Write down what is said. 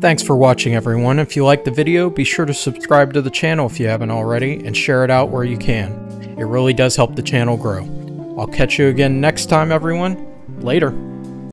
Thanks for watching everyone. If you liked the video, be sure to subscribe to the channel if you haven't already, and share it out where you can. It really does help the channel grow. I'll catch you again next time everyone. Later.